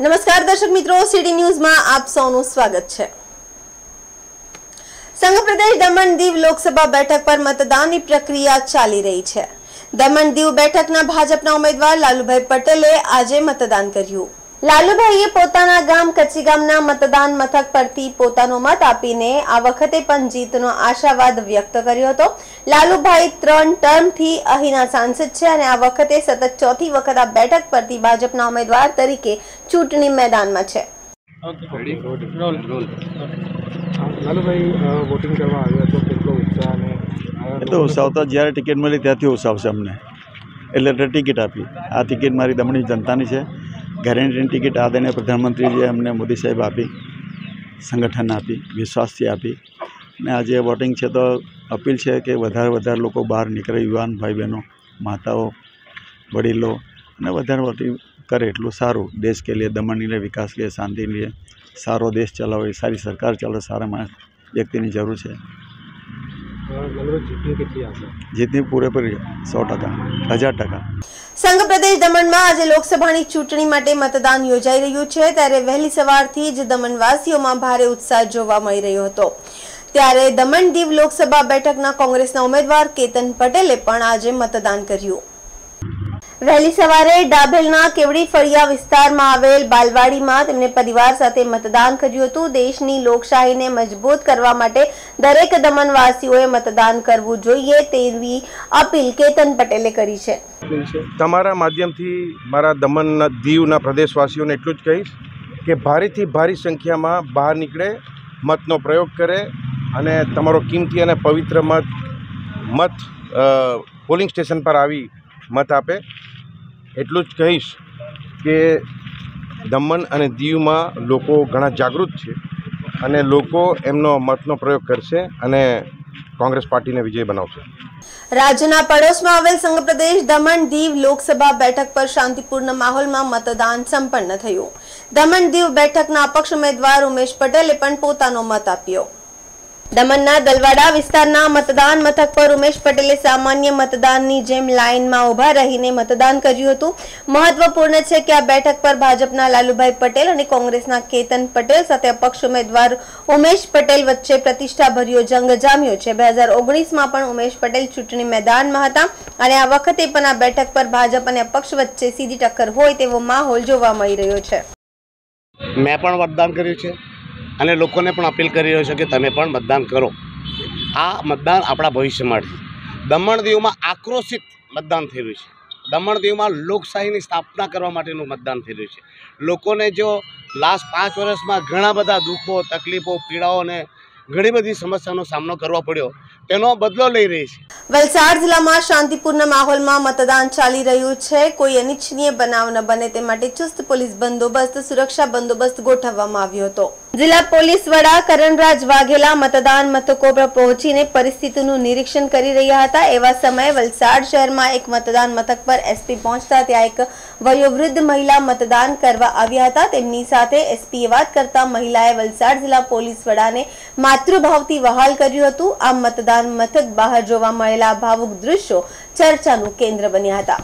નમસ્કાર દર્શક મિત્રો, સીડી ન્યૂઝમાં આપ સૌનું સ્વાગત છે. સંઘ પ્રદેશ દમણ દીવ લોકસભા બેઠક પર મતદાનની પ્રક્રિયા ચાલી રહી છે. દમણ દીવ બેઠકના ભાજપના ઉમેદવાર લાલુભાઈ પટેલે આજે મતદાન કર્યું. લાલુભાઈએ પોતાના ગામ કચ્છી ગામના મતદાન મથક પરથી પોતાનો મત આપીને આ વખતે પણ જીતનો આશાવાદ વ્યક્ત કર્યો હતો. લાલુભાઈ ત્રણ ટર્મથી અહીંના સાંસદ છે અને આ વખતે સતત ચોથી વખત આ બેઠક પરથી ભાજપના ઉમેદવાર તરીકે ચૂંટણી મેદાનમાં છે. લાલુભાઈ વોટિંગ કરવા આવ્યા તો કેટલો ઉત્સાહ અને એ તો જ્યારે ટિકિટ મળી ત્યાંથી ઉસાવશે છે અમને. એટલે એટલે ટિકિટ આપી. આ ટિકિટ મારી દમણની જનતાની છે. ગેરંટીની ટિકિટ આદરણીય પ્રધાનમંત્રીજીએ અમને મોદી સાહેબ આપી સંગઠન આપી વિશ્વાસથી આપી. ને આજે વોટિંગ છે તો અપીલ છે કે વધારે વધારે લોકો બહાર નીકળે, યુવાન ભાઈ બહેનો માતાઓ, વડીલો, અને વધારે વધી કરે એટલું સારું. દેશ કે લીએ દમણની લીએ વિકાસ લીએ શાંતિ લીએ સારો દેશ ચલાવે, સારી સરકાર ચલાવે સારા માણસ વ્યક્તિની જરૂર છે. જીતની પૂરેપૂરી સો ટકા, હજાર ટકા. સંઘ પ્રદેશ દમણમાં આજે લોકસભાની ચૂંટણી માટે મતદાન યોજાઈ રહ્યું છે. ત્યારે વહેલી સવારથી જ દમણવાસીઓમાં ભારે ઉત્સાહ જોવા મળી રહ્યો હતો. ત્યારે દમણ દીવ લોકસભા બેઠકના કોંગ્રેસના ઉમેદવાર કેતન પટેલે પણ આજે મતદાન કર્યું. વહેલી સવારે ડાભેલના કેવડી ફળિયા વિસ્તારમાં આવેલ બાલવાડીમાં તેમણે પરિવાર સાથે મતદાન કર્યું હતું. દેશની લોકશાહીને મજબૂત કરવા માટે દરેક દમણવાસીઓએ મતદાન કરવું જોઈએ તેવી અપીલ કેતન પટેલે કરી છે. તમારા માધ્યમથી મારા દમણના દીવના પ્રદેશવાસીઓને એટલું જ કહીશ કે ભારેથી ભારી સંખ્યામાં બહાર નીકળે, મતનો પ્રયોગ કરે અને તમારો કિંમતી અને પવિત્ર મત મત પોલિંગ સ્ટેશન પર આવી મત આપે. એટલું જ કહીશ કે દમણ અને દીવમાં લોકો ઘણા જાગૃત છે અને લોકો એમનો મતનો પ્રયોગ કરશે અને કોંગ્રેસ પાર્ટીને વિજય બનાવશે. રાજ્યના પડોશમાં આવેલ સંઘ પ્રદેશ દમણ દીવ લોકસભા બેઠક પર શાંતિપૂર્ણ માહોલમાં મતદાન સંપન્ન થયું. દમણ દીવ બેઠકના અપક્ષ ઉમેદવાર ઉમેશ પટેલે પણ પોતાનો મત આપ્યો. દમણના દલવાડા વિસ્તારના મતદાન મથક પર ઉમેશ પટેલે સામાન્ય મતદાનની જેમ લાઇનમાં ઊભા રહીને મતદાન કર્યું હતું. મહત્વપૂર્ણ છે કે આ બેઠક પર ભાજપના લાલુભાઈ પટેલ અને કોંગ્રેસના કેતન પટેલ સાથે અપક્ષ ઉમેદવાર ઉમેશ પટેલ વચ્ચે પ્રતિષ્ઠાભર્યો જંગ જામ્યો છે. બે હજાર ઓગણીસમાં પણ ઉમેશ પટેલ ચૂંટણી મેદાનમાં હતા અને આ વખતે પણ આ બેઠક પર ભાજપ અને અપક્ષ વચ્ચે સીધી ટક્કર હોય તેવો માહોલ જોવા મળી રહ્યો છે. મેં પણ મતદાન કર્યું છે. અને લોકોને પણ અપીલ કરી રહ્યો છે કે તમે પણ મતદાન કરો. આ મતદાન આપણા ભવિષ્ય માટે દમણ દીવમાં આક્રોશિત મતદાન થઈ રહ્યું છે. દમણ દીવમાં લોકશાહીની સ્થાપના કરવા માટેનું મતદાન થઈ રહ્યું છે. લોકોને જો લાસ્ટ પાંચ વર્ષમાં ઘણા બધા દુઃખો, તકલીફો, પીડાઓ અને ઘણી બધી સમસ્યાનો સામનો કરવો પડ્યો તેનો બદલો લઈ રહી છે. વલસાડ જિલ્લામાં શાંતિપૂર્ણ માહોલમાં મતદાન ચાલી રહ્યું છે. કોઈ અનિચ્છનીય બનાવ ન બને તે માટે ચુસ્ત પોલીસ બંદોબસ્ત, સુરક્ષા બંદોબસ્ત ગોઠવવામાં આવ્યો હતો. જિલ્લા પોલીસ વડા કરણરાજ વાઘેલા મતદાન મથકો પર પહોંચીને પરિસ્થિતિનું નિરીક્ષણ કરી રહ્યા હતા. એવા સમયે વલસાડ શહેરમાં એક મતદાન મથક પર એસપી પહોંચતા ત્યાં એક વયોવૃદ્ધ મહિલા મતદાન કરવા આવ્યા હતા. તેમની સાથે એસપીએ વાત કરતા મહિલાએ વલસાડ જિલ્લા પોલીસ વડાને માતૃભાવથી વહાલ કર્યું હતું. આ મતદાન મથક બહાર જોવા મળેલા ભાવુક દ્રશ્યો ચર્ચાનું કેન્દ્ર બન્યા હતા.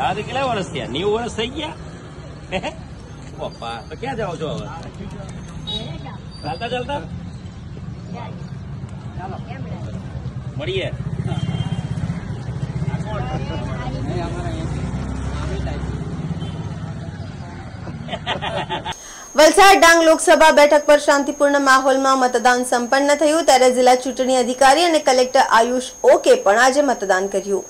આજે કેટલા વર્ષ થયા? નેવું વર્ષ થઈ ગયા? પપ્પા તો ક્યાં જાઓ છો હવે? ચાલતા ચાલતા? ચાલો. મળીએ. વલસાડ ડાંગ લોકસભા બેઠક પર શાંતિપૂર્ણ માહોલમાં મતદાન સંપન્ન થયું ત્યારે જિલ્લા ચૂંટણી અધિકારી અને કલેક્ટર આયુષ ઓકે પણ આજે મતદાન કર્યું.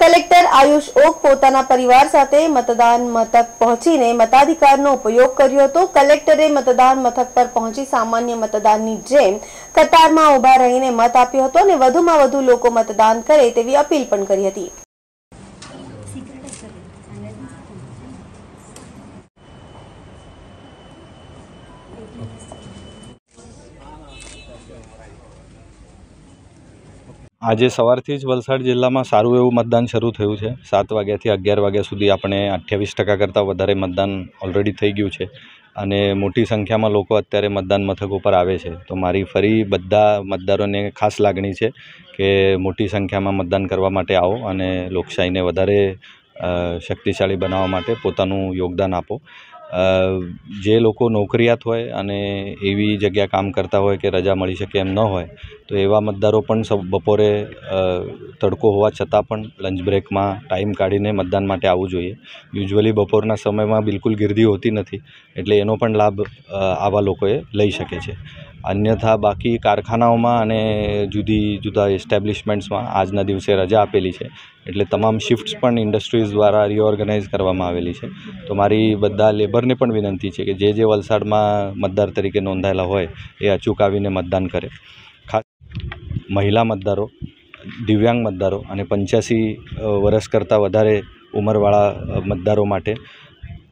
કલેક્ટર આયુષ ઓક પોતાના પરિવાર સાથે મતદાન મથક પહોંચીને મતાધિકારનો ઉપયોગ કર્યો હતો. કલેક્ટરે મતદાન મથક પર પહોંચી સામાન્ય મતદાનની જેમ કતારમાં ઊભા રહીને મત આપ્યો હતો અને વધુમાં વધુ લોકો મતદાન કરે તેવી અપીલ પણ કરી હતી. આજે સવારથી જ વલસાડ જિલ્લામાં સારું એવું મતદાન શરૂ થયું છે. સાત વાગ્યાથી અગિયાર વાગ્યા સુધી આપણે અઠ્યાવીસ ટકા કરતાં વધારે મતદાન ઓલરેડી થઈ ગયું છે અને મોટી સંખ્યામાં લોકો અત્યારે મતદાન મથક ઉપર આવે છે. તો મારી ફરી બધા મતદારોને ખાસ લાગણી છે કે મોટી સંખ્યામાં મતદાન કરવા માટે આવો અને લોકશાહીને વધારે શક્તિશાળી બનાવવા માટે પોતાનું યોગદાન આપો. જે લોકો નોકરિયાત હોય અને એવી જગ્યા કામ કરતા હોય કે રજા મળી શકે એમ ન હોય, તો એવા મતદારો પણ સ બપોરે તડકો હોવા છતાં પણ લંચ બ્રેકમાં ટાઈમ કાઢીને મતદાન માટે આવવું જોઈએ. યુઝ્યુઅલી બપોરના સમયમાં બિલકુલ ગીર્દી હોતી નથી, એટલે એનો પણ લાભ આવા લોકોએ લઈ શકે છે. અન્યથા બાકી કારખાનાઓમાં અને જુદી જુદા એસ્ટેબ્લિશમેન્ટ્સમાં આજના દિવસે રજા આપેલી છે એટલે તમામ શિફ્ટ્સ પણ ઇન્ડસ્ટ્રીઝ દ્વારા રિઓર્ગનાઇઝ કરવામાં આવેલી છે. તો મારી બધા લેબરને પણ વિનંતી છે કે જે જે વલસાડમાં મતદાર તરીકે નોંધાયેલા હોય એ અચૂક આવીને મતદાન કરે. ખાસ મહિલા મતદારો, દિવ્યાંગ મતદારો અને પંચ્યાસી વર્ષ કરતાં વધારે ઉંમરવાળા મતદારો માટે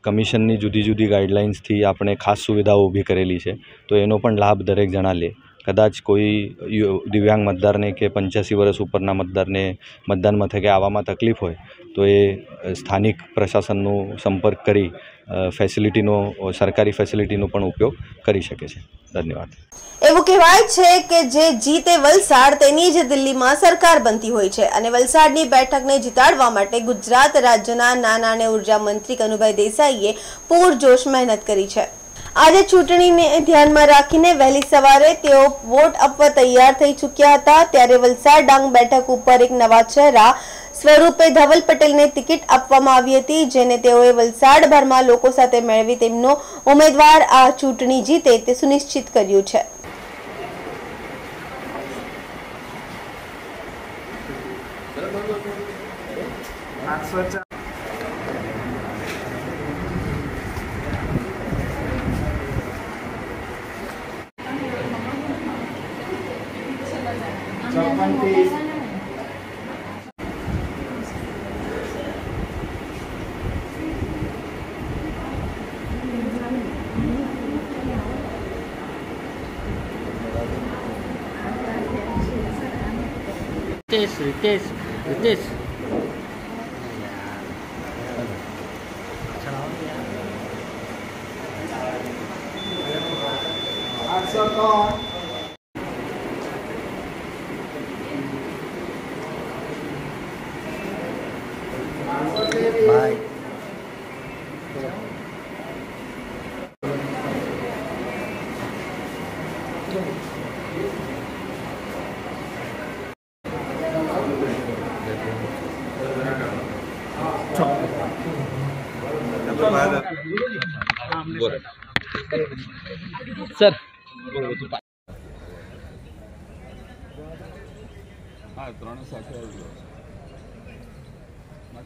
કમિશનની જુદી જુદી ગાઈડલાઇન્સથી આપણે ખાસ સુવિધાઓ ઊભી કરેલી છે. તો એનો પણ લાભ દરેક જણા લે. કદાચ કોઈ દિવ્યાંગ મતદારને કે પંચ્યાસી વર્ષ ઉપરના મતદારને મતદાન મથકે આવવામાં તકલીફ હોય, તો એ સ્થાનિક પ્રશાસનનો સંપર્ક કરી ફેસિલિટીનો સરકારી ફેસિલિટીનો પણ ઉપયોગ કરી શકે છે. ધન્યવાદ. એવું કહેવાય છે કે જે જીતે વલસાડ તેની જ દિલ્હીમાં સરકાર બનતી હોય છે અને વલસાડની બેઠકને જીતાડવા માટે ગુજરાત રાજ્યના નાના અને ઊર્જા મંત્રી કનુભાઈ દેસાઈએ પૂરજોશ મહેનત કરી છે. આજે ચૂંટણીને ધ્યાનમાં રાખીને વહેલી સવારે તેઓ વોટ આપવા તૈયાર થઈ ચૂક્યા હતા. ત્યારે વલસાડ ડાંગ બેઠક ઉપર એક નવા ચહેરા સ્વરૂપે ધવલ પટેલને ટિકિટ આપવામાં આવી હતી, જેને તેઓએ વલસાડભરમાં લોકો સાથે મેળવી તેમનો ઉમેદવાર આ ચૂંટણી જીતે તે સુનિશ્ચિત કર્યું છે. this, with this. That's so gone.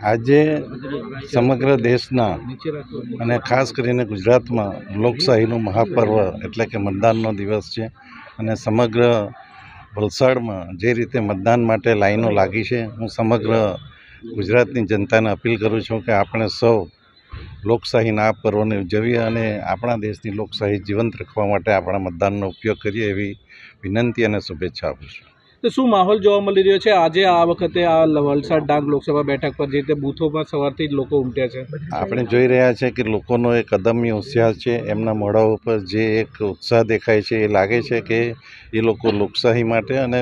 આજે સમગ્ર દેશના અને ખાસ કરીને ગુજરાતમાં લોકશાહીનું મહાપર્વ એટલે કે મતદાનનો દિવસ છે અને સમગ્ર વલસાડમાં જે રીતે મતદાન માટે લાઈનો લાગી છે, હું સમગ્ર ગુજરાતની જનતાને અપીલ કરું છું કે આપણે સૌ લોકશાહીના આ પર્વને ઉજવીએ અને આપણા દેશની લોકશાહી જીવંત રાખવા માટે આપણા મતદાનનો ઉપયોગ કરીએ એવી વિનંતી અને શુભેચ્છા આપું છું. તો શું માહોલ જોવા મળી રહ્યો છે? આજે આ વખતે આ વલસાડ ડાંગ લોકસભા બેઠક પર જે રીતે બૂથોમાં સવારથી જ લોકો ઉમટ્યા છે. આપણે જોઈ રહ્યા છે કે લોકોનો એક અદમ્ય ઉત્સાહ છે. એમના મોઢા ઉપર જે એક ઉત્સાહ દેખાય છે એ લાગે છે કે એ લોકો લોકશાહી માટે અને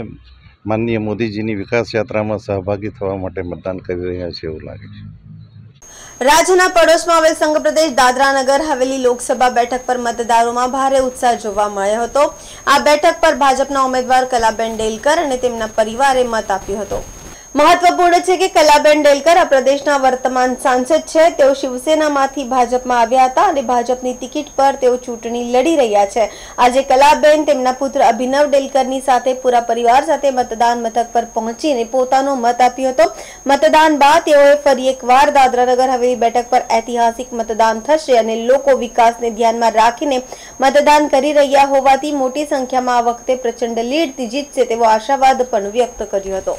માનનીય મોદીજીની વિકાસ યાત્રામાં સહભાગી થવા માટે મતદાન કરી રહ્યા છે એવું લાગે છે. રાજ્યના પડોશમાં આવેલ સંઘ પ્રદેશ દાદરા નગર હવેલી લોકસભા બેઠક પર મતદારોમાં ભારે ઉત્સાહ જોવા મળ્યો હતો. આ બેઠક પર ભાજપના ઉમેદવાર કલાબેન ડેલકર અને તેમના પરિવારે મત આપ્યો હતો. મહત્વપૂર્ણ છે કે કલાબેન ડેલકર આ પ્રદેશના વર્તમાન સાંસદ છે. તેઓ શિવસેનામાંથી ભાજપમાં આવ્યા હતા અને ભાજપની ટિકિટ પર તેઓ ચૂંટણી લડી રહ્યા છે. આજે કલાબેન તેમના પુત્ર અભિનવ ડેલકરની સાથે પૂરા પરિવાર સાથે મતદાન મથક પર પહોંચીને પોતાનો મત આપ્યો હતો. મતદાન બાદ તેઓએ ફરી એકવાર દાદરાનગર હવેલી બેઠક પર ઐતિહાસિક મતદાન થશે અને લોકો વિકાસને ધ્યાનમાં રાખીને મતદાન કરી રહ્યા હોવાથી મોટી સંખ્યામાં આ વખતે પ્રચંડ લીડથી જીતશે તેવો આશાવાદ પણ વ્યક્ત કર્યો હતો.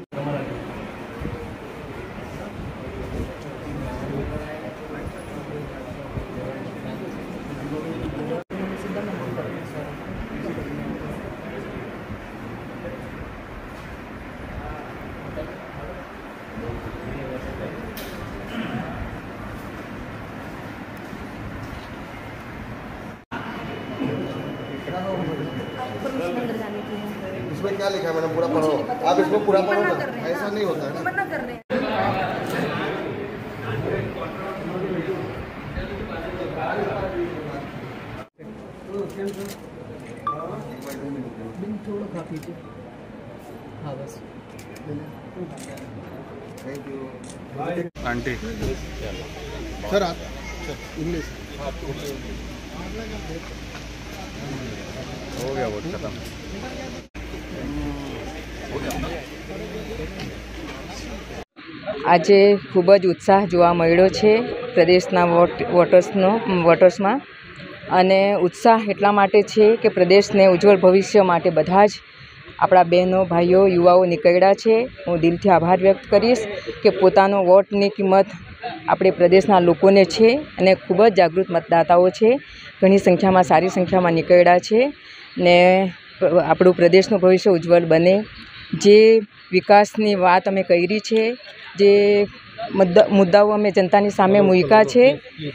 इसमें क्या लिखा है? मैडम पूरा पढ़ो। आप इसको पूरा पढ़ो ना ऐसा नहीं होता है ना। Thank you aunty. सर आप इंग्लिश हो गया वोट खत्म। આજે ખૂબ જ ઉત્સાહ જોવા મળ્યો છે પ્રદેશના વોટ વોટર્સનો, વોટર્સમાં. અને ઉત્સાહ એટલા માટે છે કે પ્રદેશને ઉજ્જવળ ભવિષ્ય માટે બધા જ આપણા બહેનો, ભાઈઓ, યુવાઓ નીકળ્યા છે. હું દિલથી આભાર વ્યક્ત કરીશ કે પોતાનો વોટની કિંમત આપણે પ્રદેશના લોકોને છે અને ખૂબ જ જાગૃત મતદાતાઓ છે. ઘણી સંખ્યામાં સારી સંખ્યામાં નીકળ્યા છે ને આપણું પ્રદેશનું ભવિષ્ય ઉજ્જવળ બને. જે વિકાસની વાત અમે કરી છે, જે મુદ્દા મુદ્દાઓ અમે જનતાની સામે મૂક્યા છે,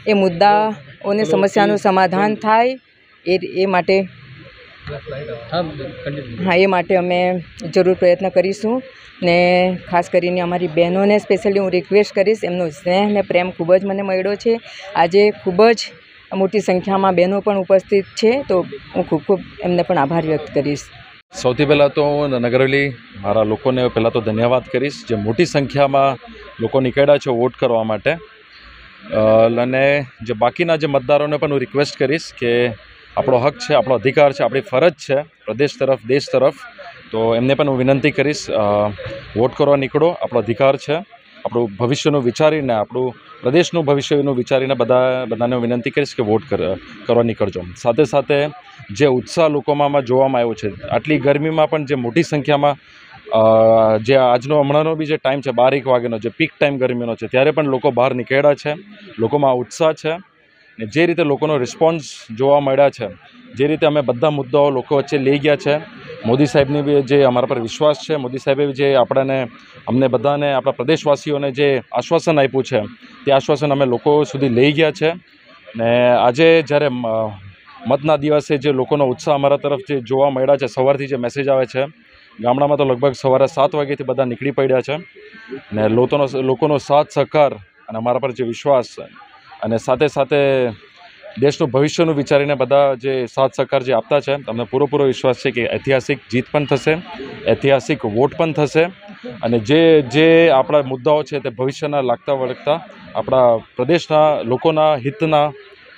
એ મુદ્દાઓને સમસ્યાનું સમાધાન થાય, એ એ માટે હા, એ માટે અમે જરૂર પ્રયત્ન કરીશું ને ખાસ કરીને અમારી બહેનોને સ્પેશિયલી હું રિક્વેસ્ટ કરીશ, એમનો સ્નેહ ને પ્રેમ ખૂબ જ મને મળ્યો છે. આજે ખૂબ જ મોટી સંખ્યામાં બહેનો પણ ઉપસ્થિત છે, તો હું ખૂબ ખૂબ એમને પણ આભાર વ્યક્ત કરીશ. સૌથી પહેલાં તો હું નગરલી મારા લોકોને પહેલાં તો ધન્યવાદ કરીશ જે મોટી સંખ્યામાં લોકો નીકળ્યા છે વોટ કરવા માટે. અને જે બાકીના જે મતદારોને પણ હું રિક્વેસ્ટ કરીશ કે આપણો હક છે, આપણો અધિકાર છે, આપણી ફરજ છે, પ્રદેશ તરફ, દેશ તરફ, તો એમને પણ હું વિનંતી કરીશ વોટ કરવા નીકળો, આપણો અધિકાર છે. આપણું ભવિષ્યનું વિચારીને, આપણું પ્રદેશનું ભવિષ્યનું વિચારીને બધા, બધાને વિનંતી કરીશ કે વોટ કરવા નીકળજો. સાથે સાથે જે ઉત્સાહ લોકોમાં જોવામાં આવ્યો છે, આટલી ગરમીમાં પણ જે મોટી સંખ્યામાં જે આજનો, હમણાંનો બી જે ટાઈમ છે, બાર એક વાગ્યાનો જે પીક ટાઈમ ગરમીનો છે, ત્યારે પણ લોકો બહાર નીકળ્યા છે, લોકોમાં ઉત્સાહ છે, ને જે રીતે લોકોનો રિસ્પોન્સ જોવા મળ્યા છે, જે રીતે અમે બધા મુદ્દાઓ લોકો વચ્ચે લઈ ગયા છે મોદી સાહેબની જે અમારા પર વિશ્વાસ છે, મોદી સાહેબે જે આપણાને, અમને બધાને, આપણા પ્રદેશવાસીઓને જે આશ્વાસન આપ્યું છે, તે આશ્વાસન અમે લોકો સુધી લઈ ગયા છે. ને આજે જ્યારે મતના દિવસે જે લોકોનો ઉત્સાહ અમારા તરફ જે જોવા મળ્યા છે, સવારથી જે મેસેજ આવે છે, ગામડામાં તો લગભગ સવારે સાત વાગ્યાથી બધા નીકળી પડ્યા છે. ને લોકોનો લોકોનો સાથ સહકાર અને અમારા પર જે વિશ્વાસ અને સાથે સાથે દેશનું ભવિષ્યનું વિચારીને બધા જે સાથ સહકાર જે આપતા છે, તમને પૂરો પૂરો વિશ્વાસ છે કે ઐતિહાસિક જીત પણ થશે, ઐતિહાસિક વોટ પણ થશે અને જે જે આપણા મુદ્દાઓ છે તે ભવિષ્યના લાગતા વળગતા આપણા પ્રદેશના લોકોના હિતના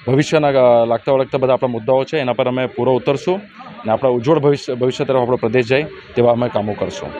ભવિષ્યના લાગતા વળગતા બધા આપણા મુદ્દાઓ છે, એના પર અમે પૂરો ઉતરશું. અને આપણા ઉજ્જવળ ભવિષ્ય ભવિષ્ય તરફ આપણો પ્રદેશ જાય તેવા અમે કામો કરશું.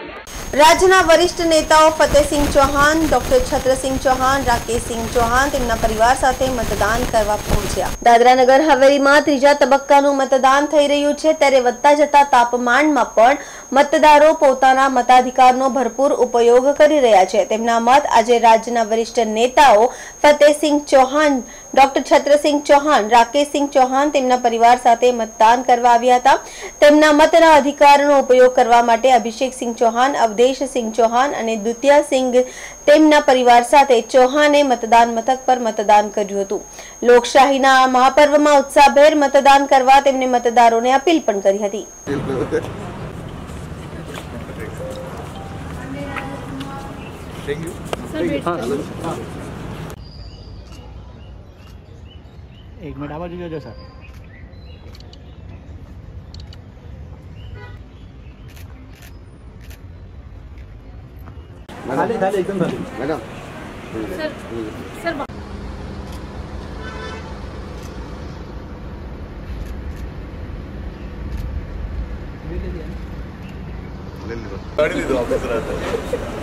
રાજ્યના વરિષ્ઠ નેતાઓ ફતેહસિંહ ચૌહાણ, ડોક્ટર છત્રસિંહ ચૌહાણ, રાકેશસિંહ ચૌહાણ તેમના પરિવાર સાથે મતદાન કરવા પહોંચ્યા. દાદરાનગર હવેલીમાં ત્રીજા તબક્કાનું મતદાન થઈ રહ્યું છે. ત્યારે વધતા જતા તાપમાનમાં પણ મતદારો પોતાના મતાધિકારનો ભરપૂર ઉપયોગ કરી રહ્યા છે. તેમના મત આજે રાજ્યના વરિષ્ઠ નેતાઓ ફતેહસિંહ ચૌહાણ ડોક્ટર છત્રસિંહ ચૌહાણ રાકેશસિંહ ચૌહાણ તેમના પરિવાર સાથે મતદાન કરવા આવ્યા હતા. તેમના મતના અધિકારનો ઉપયોગ કરવા માટે અભિષેકસિંહ ચૌહાણ અવધેશસિંહ ચૌહાણ અને દુતિયાસિંહ તેમના પરિવાર સાથે ચૌહાણે મતદાન મથક પર મતદાન કર્યું હતું. લોકશાહીના આ મહાપર્વમાં ઉત્સાહભેર મતદાન કરવા તેમને મતદારોને અપીલ પણ કરી હતી. એક મિનિટ આ બાજુ જોજો સર ખાલી ખાલી એકદમ ખાલી मैडम ચૌહાણ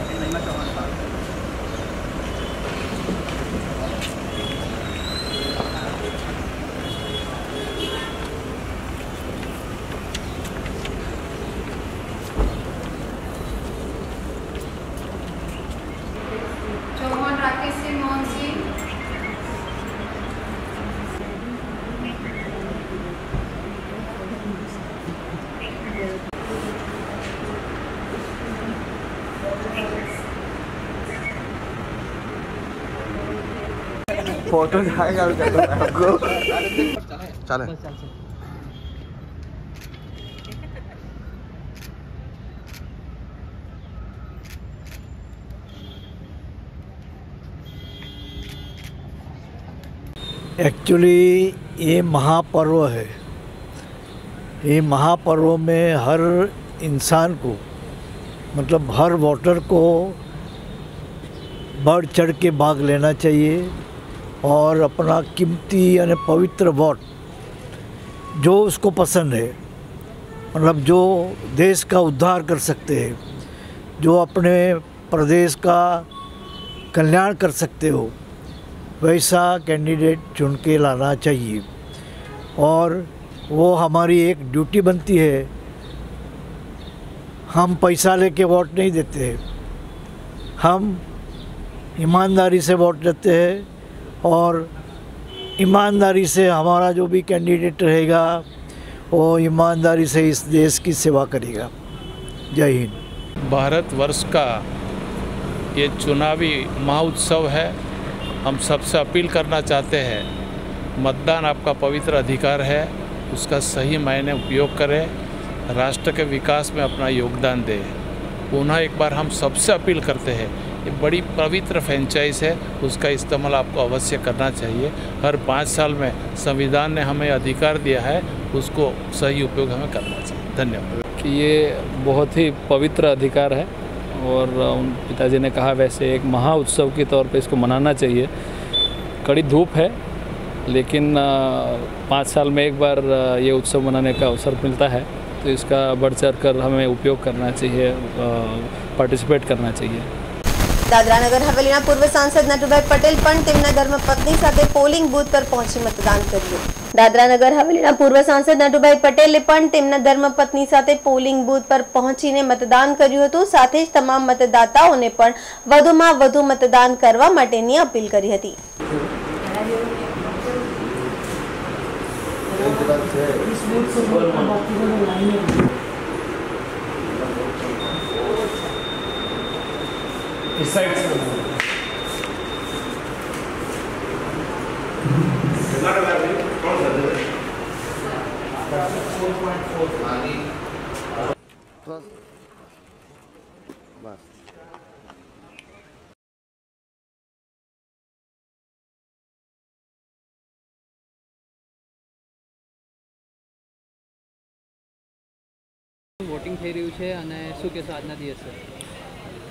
फ़ोटो जाएगा आपको। चले। एक्चुअली ये महापर्व है। ये महापर्व में हर इंसान को मतलब हर वोटर को बढ़ चढ़ के भाग लेना चाहिए। और अपना कीमती यानी पवित्र वोट जो उसको पसंद है मतलब जो देश का उद्धार कर सकते हैं, जो अपने प्रदेश का कल्याण कर सकते हो, वैसा कैंडिडेट चुन के लाना चाहिए। और वो हमारी एक ड्यूटी बनती है, हम पैसा लेके वोट नहीं देते हम ईमानदारी से वोट देते हैं और ईमानदारी से हमारा जो भी कैंडिडेट रहेगा, वो ईमानदारी से इस देश की सेवा करेगा। जय हिंद। भारतवर्ष का ये चुनावी महोत्सव है। हम सबसे अपील करना चाहते हैं, मतदान आपका पवित्र अधिकार है, उसका सही मायने उपयोग करें, राष्ट्र के विकास में अपना योगदान दें। पुनः एक बार हम सबसे अपील करते हैं ये बड़ी पवित्र फ्रेंचाइज है, उसका इस्तेमाल आपको अवश्य करना चाहिए। हर पाँच साल में संविधान ने हमें अधिकार दिया है, उसको सही उपयोग हमें करना चाहिए। धन्यवाद। कि ये बहुत ही पवित्र अधिकार है, और उन पिताजी ने कहा, वैसे एक महा उत्सव के तौर पे इसको मनाना चाहिए। कड़ी धूप है, लेकिन पाँच साल में एक बार ये उत्सव मनाने का अवसर मिलता है तो इसका बढ़ चढ़ कर हमें उपयोग करना चाहिए पार्टिसिपेट करना चाहिए। દાદરા નગર હવેલીના પૂર્વ સાંસદ નટુભાઈ પટેલ પણ તેમના ધર્મપત્ની સાથે પોલિંગ બૂથ પર પહોંચી મતદાન કર્યું. દાદરા નગર હવેલીના પૂર્વ સાંસદ નટુભાઈ પટેલે પણ તેમના ધર્મપત્ની સાથે પોલિંગ બૂથ પર પહોંચીને મતદાન કર્યું હતું. સાથે જ તમામ મતદાતાઓને પણ વધુમાં વધુ મતદાન કરવા માટેની અપીલ કરી હતી. recites from the book. Voting થઈ રહ્યું છે અને શું કહેશો આજના દિવસે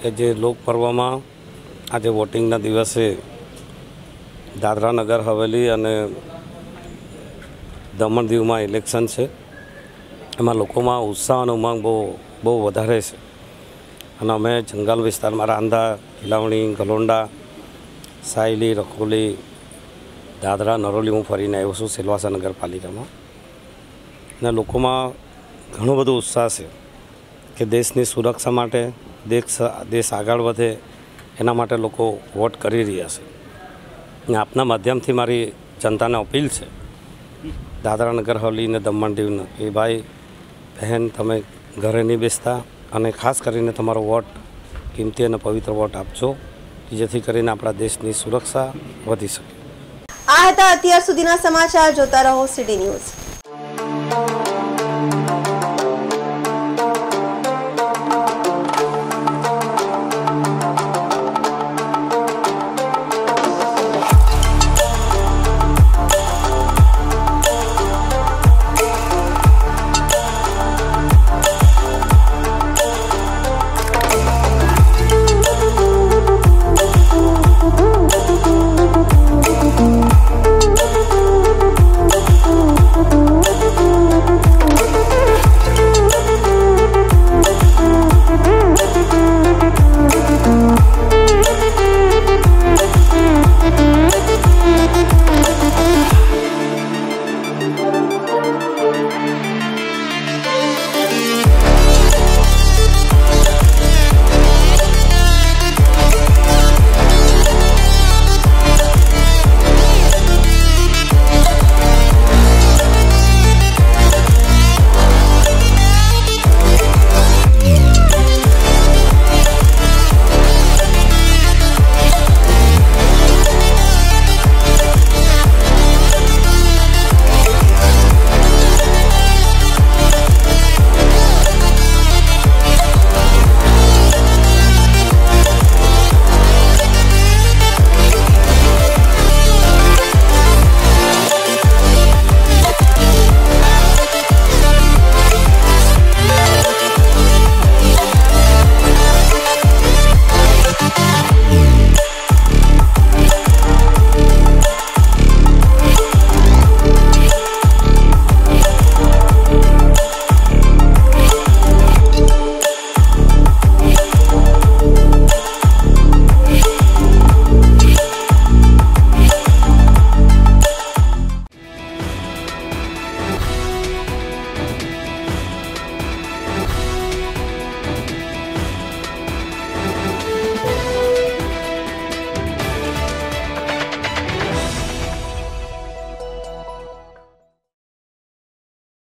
કે જે લોક પર્વમાં આજે વોટિંગના દિવસે દાદરા નગર હવેલી અને દમણ દીવમાં ઇલેક્શન છે. એમાં લોકોમાં ઉત્સાહ અને ઉમંગ બહુ બહુ વધારે છે. અને અમે જંગલ વિસ્તારમાં રાંધા ખીલાવણી ગલોંડા, સાયલી, રખોલી, દાદરા, નરોલી હું ફરીને આવ્યો છું સિલવાસા નગરપાલિકામાં. અને લોકોમાં ઘણો બધો ઉત્સાહ છે કે દેશની સુરક્ષા માટે દેશ દેશ આગળ વધે એના માટે લોકો વોટ કરી રહ્યા છે. અને આપના માધ્યમથી મારી જનતાને અપીલ છે. દાદરા નગર હવેલી ને દમણ દીવને એ ભાઈ, બહેન, તમે ઘરે નહીં બેસતા અને ખાસ કરીને તમારો વોટ કિંમતી અને પવિત્ર વોટ આપજો જેથી કરીને આપણા દેશની સુરક્ષા વધી શકે. આ હતા અત્યાર સુધીના સમાચાર, જોતા રહો સિટી ન્યૂઝ.